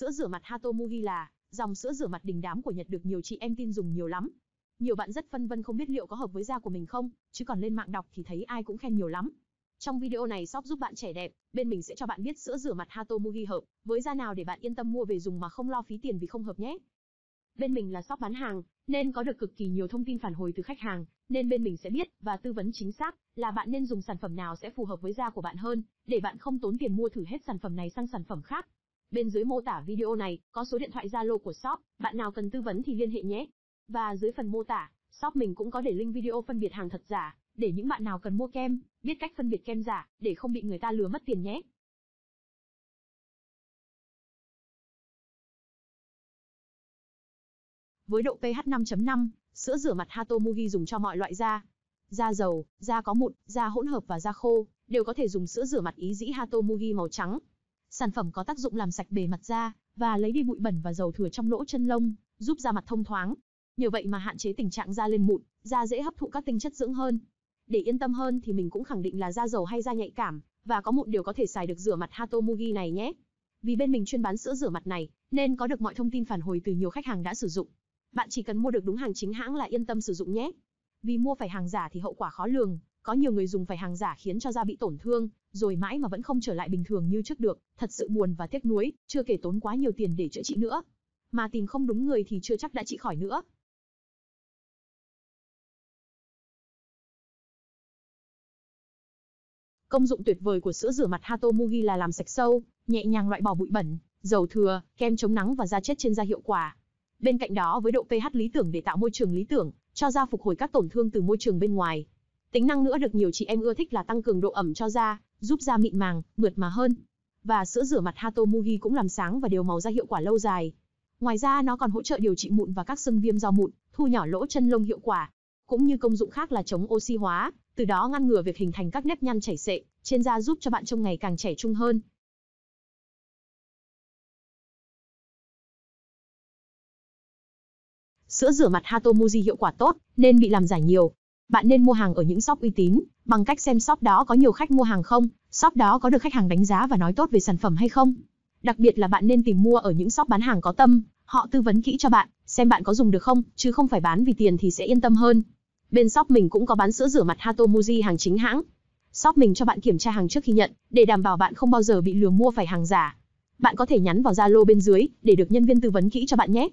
Sữa rửa mặt Hatomugi là dòng sữa rửa mặt đình đám của Nhật được nhiều chị em tin dùng nhiều lắm. Nhiều bạn rất phân vân không biết liệu có hợp với da của mình không, chứ còn lên mạng đọc thì thấy ai cũng khen nhiều lắm. Trong video này shop giúp bạn trẻ đẹp, bên mình sẽ cho bạn biết sữa rửa mặt Hatomugi hợp với da nào để bạn yên tâm mua về dùng mà không lo phí tiền vì không hợp nhé. Bên mình là shop bán hàng, nên có được cực kỳ nhiều thông tin phản hồi từ khách hàng, nên bên mình sẽ biết và tư vấn chính xác là bạn nên dùng sản phẩm nào sẽ phù hợp với da của bạn hơn, để bạn không tốn tiền mua thử hết sản phẩm này sang sản phẩm khác. Bên dưới mô tả video này có số điện thoại Zalo của shop, bạn nào cần tư vấn thì liên hệ nhé. Và dưới phần mô tả, shop mình cũng có để link video phân biệt hàng thật giả, để những bạn nào cần mua kem, biết cách phân biệt kem giả, để không bị người ta lừa mất tiền nhé. Với độ pH 5.5, sữa rửa mặt Hatomugi dùng cho mọi loại da. Da dầu, da có mụn, da hỗn hợp và da khô, đều có thể dùng sữa rửa mặt ý dĩ Hatomugi màu trắng. Sản phẩm có tác dụng làm sạch bề mặt da, và lấy đi bụi bẩn và dầu thừa trong lỗ chân lông, giúp da mặt thông thoáng. Nhờ vậy mà hạn chế tình trạng da lên mụn, da dễ hấp thụ các tinh chất dưỡng hơn. Để yên tâm hơn thì mình cũng khẳng định là da dầu hay da nhạy cảm, và có mụn đều có thể xài được rửa mặt Hatomugi này nhé. Vì bên mình chuyên bán sữa rửa mặt này, nên có được mọi thông tin phản hồi từ nhiều khách hàng đã sử dụng. Bạn chỉ cần mua được đúng hàng chính hãng là yên tâm sử dụng nhé. Vì mua phải hàng giả thì hậu quả khó lường, có nhiều người dùng phải hàng giả khiến cho da bị tổn thương, rồi mãi mà vẫn không trở lại bình thường như trước được, thật sự buồn và tiếc nuối, chưa kể tốn quá nhiều tiền để chữa trị nữa. Mà tìm không đúng người thì chưa chắc đã trị khỏi nữa. Công dụng tuyệt vời của sữa rửa mặt Hatomugi là làm sạch sâu, nhẹ nhàng loại bỏ bụi bẩn, dầu thừa, kem chống nắng và da chết trên da hiệu quả. Bên cạnh đó với độ pH lý tưởng để tạo môi trường lý tưởng, cho da phục hồi các tổn thương từ môi trường bên ngoài. Tính năng nữa được nhiều chị em ưa thích là tăng cường độ ẩm cho da, giúp da mịn màng, mượt mà hơn. Và sữa rửa mặt Hatomugi cũng làm sáng và đều màu da hiệu quả lâu dài. Ngoài ra nó còn hỗ trợ điều trị mụn và các sưng viêm do mụn, thu nhỏ lỗ chân lông hiệu quả. Cũng như công dụng khác là chống oxy hóa, từ đó ngăn ngừa việc hình thành các nếp nhăn chảy xệ trên da giúp cho bạn trông ngày càng trẻ trung hơn. Sữa rửa mặt Hatomuji hiệu quả tốt, nên bị làm giả nhiều. Bạn nên mua hàng ở những shop uy tín, bằng cách xem shop đó có nhiều khách mua hàng không, shop đó có được khách hàng đánh giá và nói tốt về sản phẩm hay không. Đặc biệt là bạn nên tìm mua ở những shop bán hàng có tâm, họ tư vấn kỹ cho bạn, xem bạn có dùng được không, chứ không phải bán vì tiền thì sẽ yên tâm hơn. Bên shop mình cũng có bán sữa rửa mặt Hatomuji hàng chính hãng. Shop mình cho bạn kiểm tra hàng trước khi nhận, để đảm bảo bạn không bao giờ bị lừa mua phải hàng giả. Bạn có thể nhắn vào Zalo bên dưới để được nhân viên tư vấn kỹ cho bạn nhé.